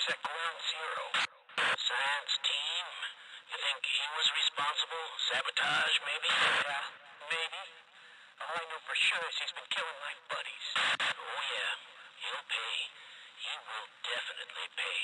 was at ground zero. Science team? You think he was responsible? Sabotage, maybe? Yeah, maybe. All I know for sure is he's been killing my buddies. Oh yeah, he'll pay. He will definitely pay.